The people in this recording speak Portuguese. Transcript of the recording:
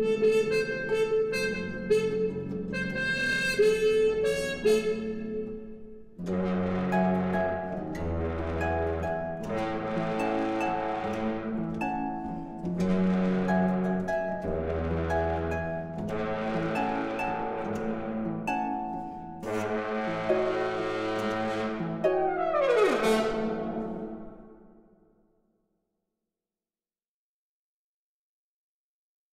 Música